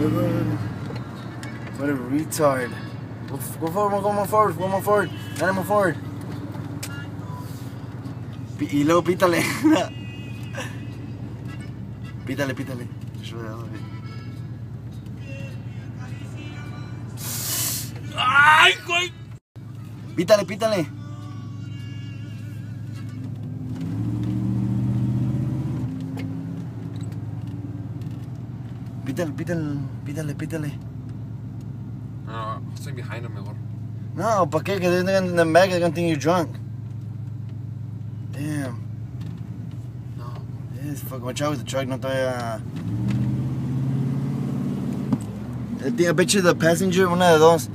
What a retard. Go, go forward, go more forward, go more forward. Dale more forward. Pi- Y luego pítale. pítale, pítale. ¡Ay, güey! Pítale, pítale. Pítale, pítale, pítale, pítale. No, estoy behind him mejor. No, ¿para qué? Que they're gonna, the back, they're gonna think you're drunk. Damn. No. Yes, fuck, watch out with the truck, no. I think- I bet you the passenger, una de dos,